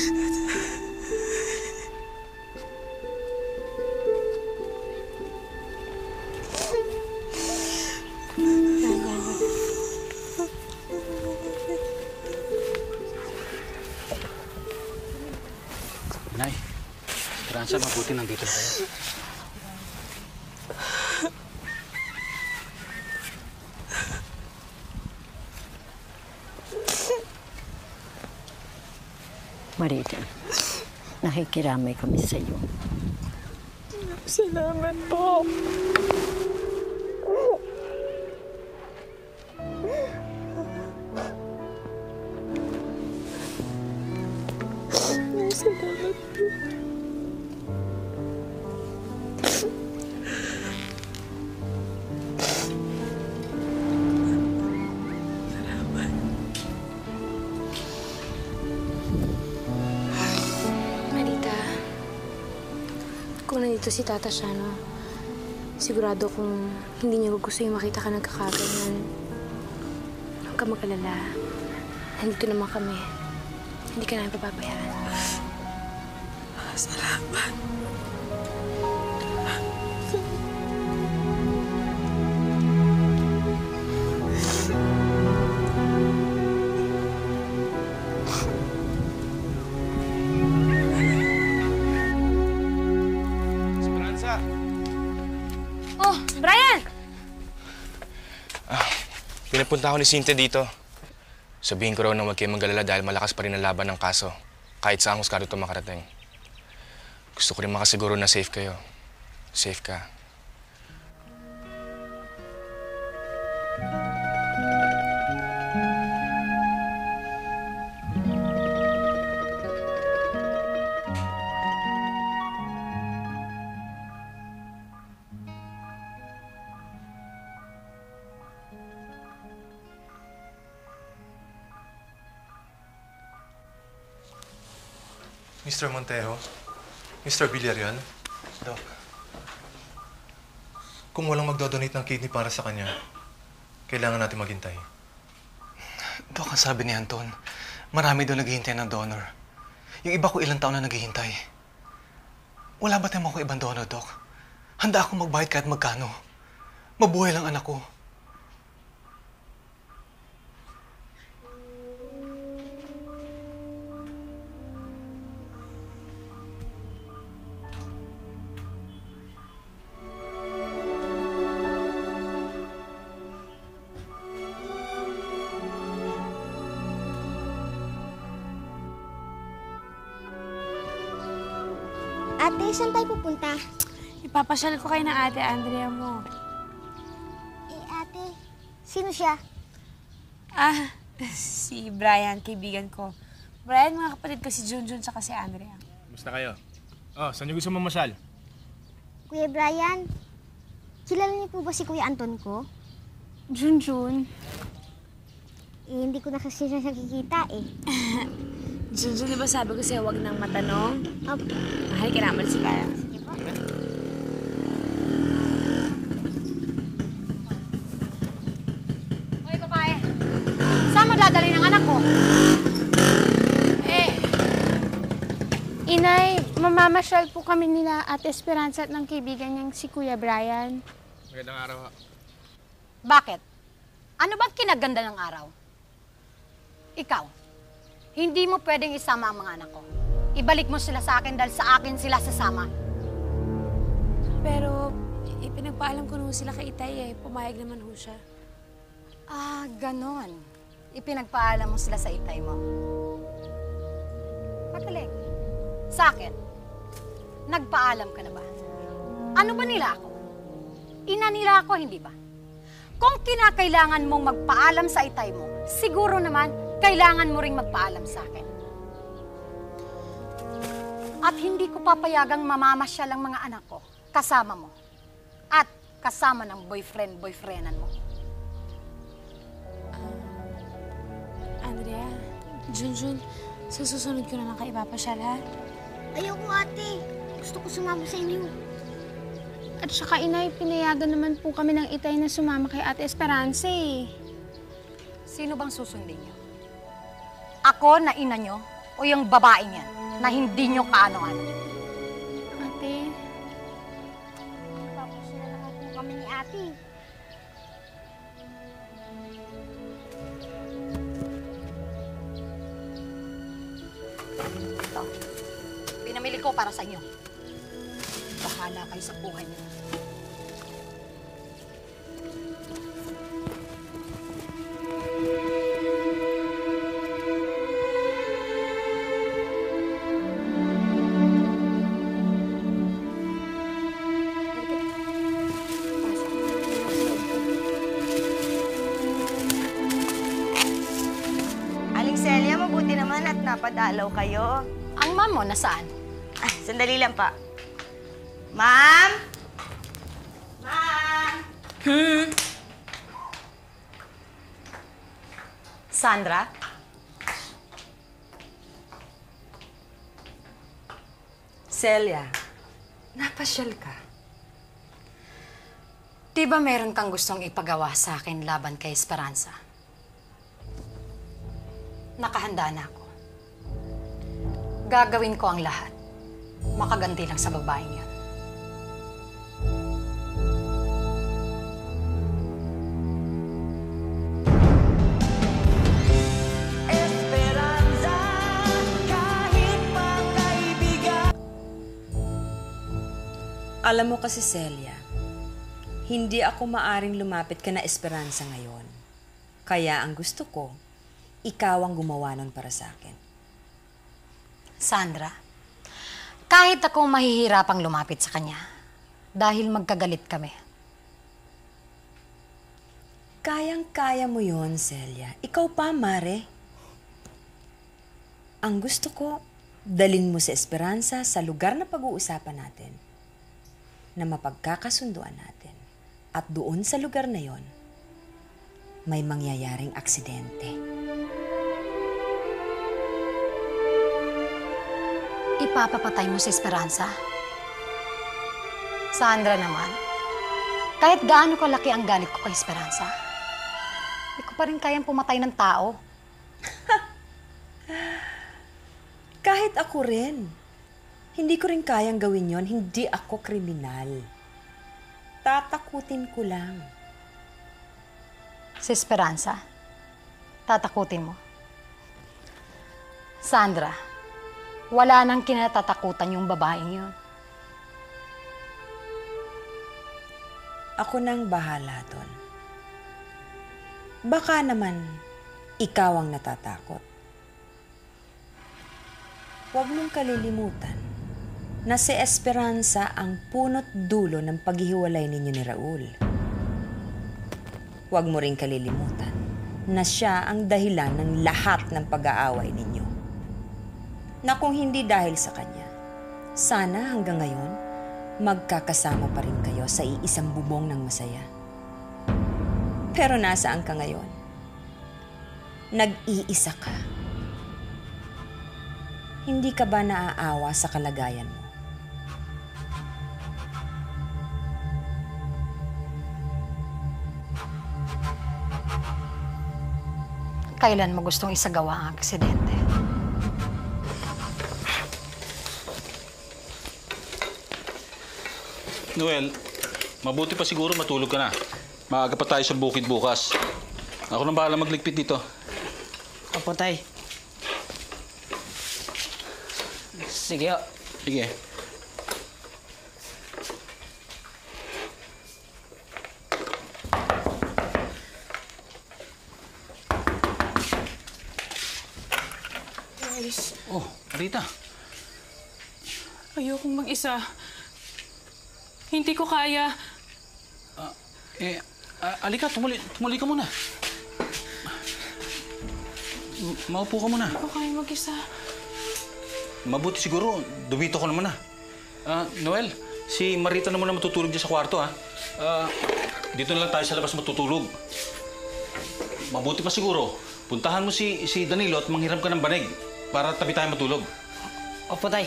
Nay, Esperanza, mabuti nandito na kayo. Marita, nakikiramay kami sa iyo. Salamat po. Kung nandito si Tata Shano, sigurado kung hindi niya gusto yung makita ka nagkakaganyan. Huwag ka mag-alala. Nandito naman kami. Hindi ka namin papabayaan. Salamat. Pinapunta ako ni Cynthia dito. Sabihin ko raw na huwag kayo mag-alala dahil malakas pa rin ang laban ng kaso. Kahit saan husgado ito makarating. Gusto ko rin makasiguro na safe kayo. Safe ka. Mr. Montejo? Mr. Villarreal? Doc. Kung walang magdodonate ng kidney para sa kanya, kailangan natin maghintay. Dok, ang sabi ni Anton, marami daw naghihintay ng donor. Yung iba ko ilang taon na naghihintay. Wala ba tayong mga ibang donor, Dok? Handa akong magbayad kahit magkano. Mabuhay lang anak ko. Ate, saan tayo pupunta? Ipapasyal ko kayo ng ate Andrea mo. Eh, ate, sino siya? Ah, si Brian, kaibigan ko. Brian, mga kapatid ko si Junjun at si Andrea. Basta kayo? Oh, saan niyo gusto mamasyal? Kuya Brian, kilala niyo po ba si Kuya Anton ko? Junjun? Eh, hindi ko na kasi siya nakikita eh. Junjun, di ba sabi ko sa'yo, huwag nang matanong? Up. Mahal ka naman si Kaya. Hoy, babae. Saan mo dadali ng anak ko? Eh, Inay, mamamasyal po kami nila Ate Esperanza at ng kaibigan niyang si Kuya Brian. Magandang araw. Bakit? Ano bang kinaganda ng araw? Ikaw, hindi mo pwedeng isama ang mga anak ko. Ibalik mo sila sa akin dahil sa akin sila sasama. Pero, ipinagpaalam ko nung sila kay Itay eh. Pumayag naman ho siya. Ah, ganon. Ipinagpaalam mo sila sa itay mo. Magaling. Sa akin, nagpaalam ka na ba? Ano ba nila ako? Ina nila ako, hindi ba? Kung kinakailangan mong magpaalam sa itay mo, siguro naman, kailangan mo ring magpaalam sa akin. At hindi ko papayagang mamamasyal ang mga anak ko kasama mo. At kasama ng boyfriend-boyfriendan mo. Andrea, Junjun, sa susunod ko na lang kayo ipapasyal, ha? Ayoko ate. Gusto ko sumama sa inyo. At saka, Inay, pinayagan naman po kami ng Itay na sumama kay Ate Esperanza eh. Sino bang susundin niyo? Ako na ina niyo o yung babaeng yan na hindi nyo kaano-ano? Ate, Tapos na naman po kami ni ate. Ito. Pinamili ko para sa inyo. Bahala kayo sa buhay niyo. Napadalaw kayo. Ang ma'am mo, nasaan? Ah, sandali lang pa. Ma'am? Ma'am? Hmm? Sandra? Celia, napasyal ka. Di ba meron kang gustong ipagawa sa akin laban kay Esperanza? Nakahanda na ako. Gagawin ko ang lahat. Makaganti lang sa babaeng yun. Alam mo kasi, Celia, hindi ako maaring lumapit ka na Esperanza ngayon. Kaya ang gusto ko, ikaw ang gumawa nun para sa akin. Sandra, kahit ako mahihirapang lumapit sa kanya, dahil magkagalit kami. Kayang-kaya mo yon, Celia. Ikaw pa, Mare. Ang gusto ko, dalin mo si Esperanza sa lugar na pag-uusapan natin na mapagkakasunduan natin. At doon sa lugar na yon, may mangyayaring aksidente. Ipapapatay mo si Esperanza? Sandra naman, kahit gaano kalaki ang galit ko kay Esperanza, hindi ko pa rin kayang pumatay ng tao. Kahit ako rin. Hindi ko rin kayang gawin yon. Hindi ako kriminal. Tatakutin ko lang. Si Esperanza, tatakutin mo. Sandra, wala nang kinatatakutan yung babaeng yun. Ako nang bahala doon. Baka naman ikaw ang natatakot. Huwag mong kalilimutan na si Esperanza ang punot dulo ng paghihiwalay ninyo ni Raul. Huwag mo rin kalilimutan na siya ang dahilan ng lahat ng pag-aaway ninyo. Na kung hindi dahil sa kanya, sana hanggang ngayon, magkakasama pa rin kayo sa iisang bubong ng masaya. Pero nasaan ka ngayon? Nag-iisa ka. Hindi ka ba naaawa sa kalagayan mo? Kailan mo gustong isagawa ang aksidente? Noel, mabuti pa siguro matulog ka na. Maaga pa tayo sa bukid bukas. Ako nang bahala magligpit dito. Opo, tay. Sige, ho. Sige. Guys, Oh, Rita. ayokong mag-isa. Hindi ko kaya. Eh, ah, alika, tumuli, tumuli ka muna. M- Maupo ka muna. Hindi ko kaya mag-isa. Mabuti siguro, dumito ko naman na. Ah, Noel, si Marita naman na matutulog dyan sa kwarto, ha? Ah, dito na lang tayo sa labas matutulog. Mabuti pa siguro, puntahan mo si, si Danilo at manghiram ka ng banig para tabi tayo matulog. Opo, tay.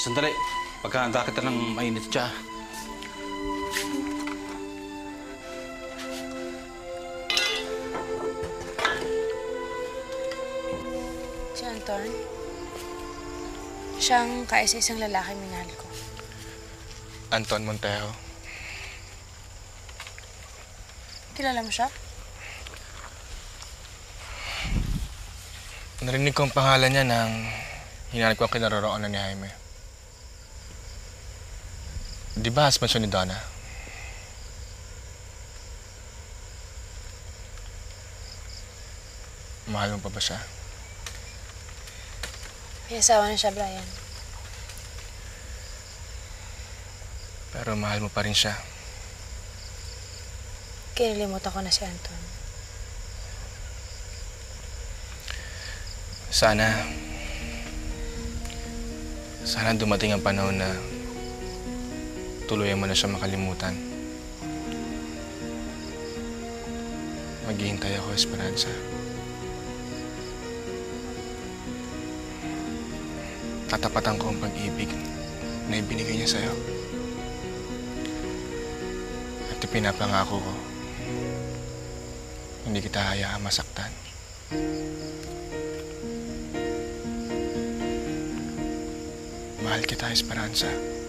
Sandali, pagkahanda kita ng mainit siya. Anton. Siyang kaisa-isang lalaki minahal ko. Anton Montejo. Kilala mo siya? Narinig ko ang pangalan niya nang hinanap ko ang kinaroroonan ni Jaime. Di ba husband siya ni Donna? Mahal mo pa ba siya? May asawa na siya, Brian. Pero mahal mo pa rin siya. Kinalimutan ko na si Anton. Sana... Sana dumating ang panahon na tuluyan mo na siya makalimutan. Maghihintay ako, Esperanza. Tatapatan ko ang pag-ibig na ibinigay niya sa'yo. At ipinapangako ko, hindi kita hayaan masaktan. Mahal kita, Esperanza. May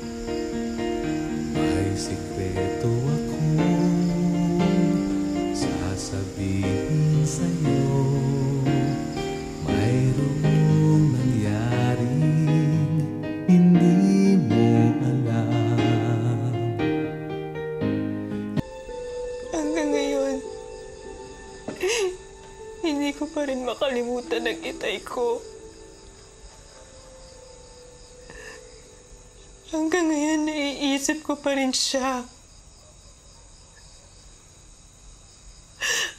sikreto akong sasabihin sa'yo Mayroong nangyaring hindi mo alam Hanggang ngayon, hindi ko pa makalimutan ang itay ko. Hanggang ngayon, naiisip ko pa rin siya.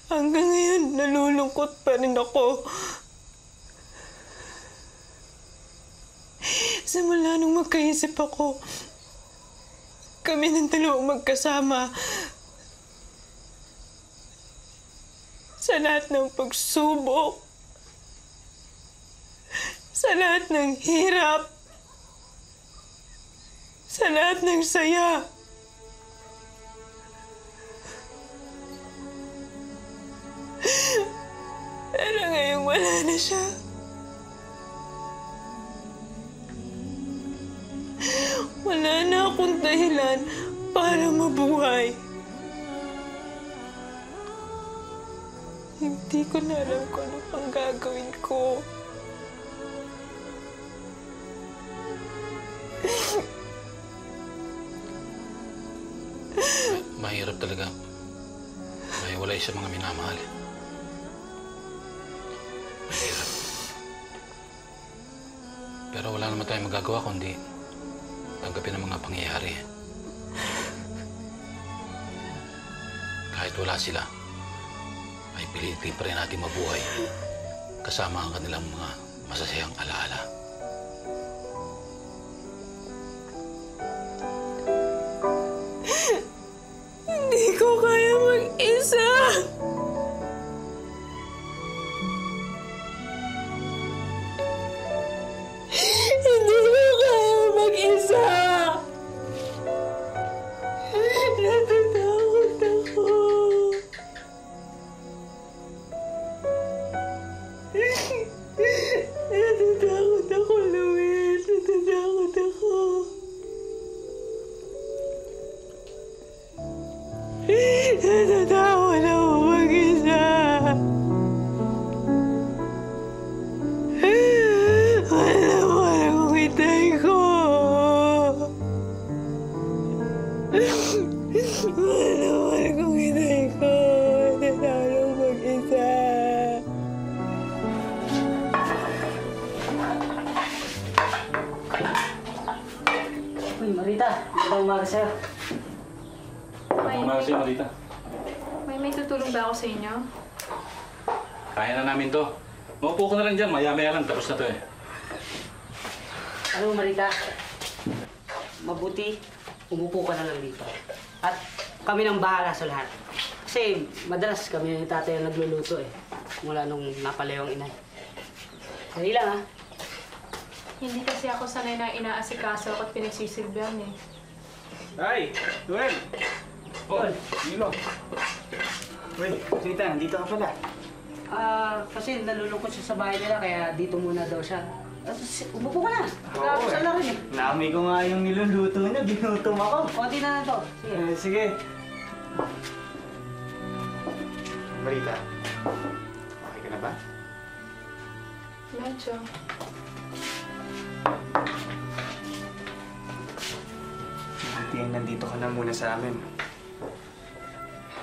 Hanggang ngayon, nalulungkot pa rin ako. Simula nung magkaisip ako, kami ng dalawang magkasama. Sa lahat ng pagsubok, sa lahat ng hirap, sa lahat ng saya. Pero ngayon wala na siya. Wala na akong dahilan para mabuhay. Hindi ko na alam kung ano pang gagawin ko. Mahirap talaga. Mahiwalay sa mga minamahal. Mahirap. Pero wala naman tayong magagawa kundi tanggapin ang mga pangyayari. Kahit wala sila, ay pilitin pa rin natin mabuhay kasama ang kanilang mga masasayang alaala. Hindi Itay ko. Natatakot ako mag-isa. Uy, Marita, magandang umaga sa'yo. Umaga sa'yo, Marita. May may tutulong ba ako sa inyo? Kaya na namin to. Maupo ka na lang dyan. Maya-maya lang. Tapos na to eh. Ano, Marita? Mabuti, umupo ka na lang dito. At kami nang bahala sa lahat. Kasi madalas kami yung tatay ang nagluluto eh. Mula nung napalayo ang inay. Dali lang ha. Hindi kasi ako sanay na inaasikaso at pinagsisilbihan eh. Ay! Noel! Oh, Nilo. Uy, Rita, nandito ka pala. Ah, kasi nalulungkot siya sa bahay nila, kaya dito muna daw siya. Umupo ka na. Pagkakasal na rin eh. Naamoy ko nga yung niluluto niya, ginutom ako. Konti na na to. Sige. Eh, sige. Marita, okay ka na ba? Medyo. Buti yung nandito ka na muna sa amin.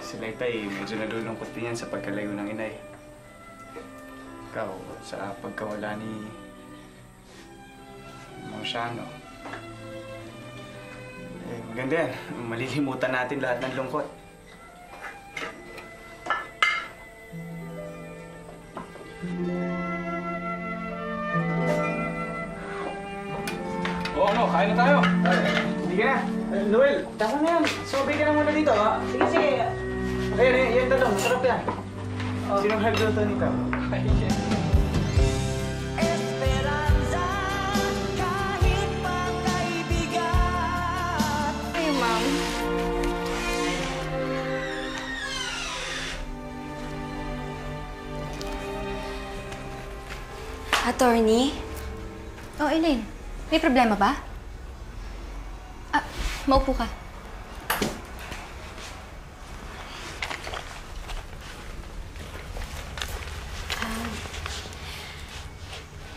Si Laytay, medyo nalulungkot din yan sa pagkalayo ng inay. Ikaw, sa pagkawala ni Mausiano. Eh, maganda yan. Malilimutan natin lahat ng lungkot. Oo, ano, kain na tayo. Hindi ka na. Eh, Noel, tama na yan. Sobe ka na muna dito, ha? Sige, sige. Ayan, ayan, yan talong. Masarap yan. Sinong nagluto nito? Ay, Attorney? Oh, Elaine. May problema ba? Ah, maupo ka.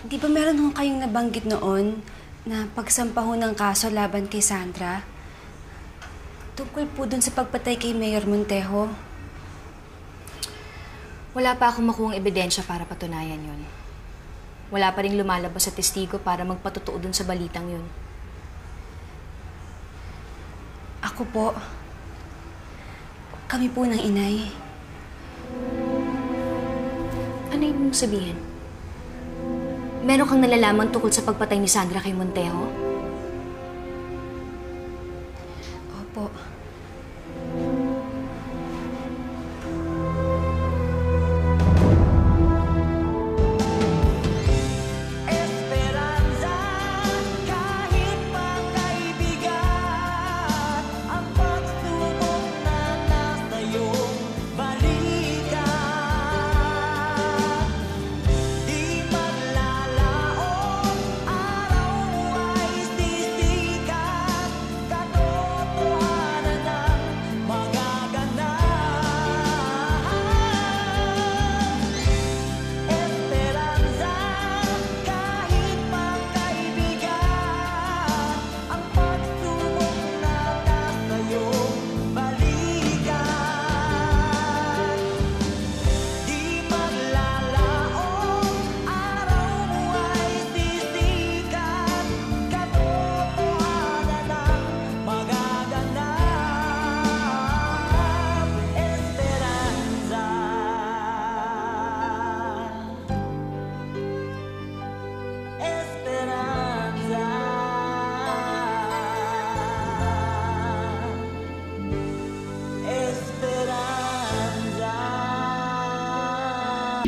Di ba meron ho kayong nabanggit noon na pagsampaho ng kaso laban kay Sandra? Tungkol po dun sa pagpatay kay Mayor Montejo. Wala pa akong makuhang ebidensya para patunayan yun. Wala pa rin lumalabas sa testigo para magpatotoo dun sa balitang yun. Ako po. Kami po ng inay. Ano yung mong sabihin? Meron kang nalalaman tungkol sa pagpatay ni Sandra kay Montejo? Opo.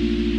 Esperanza.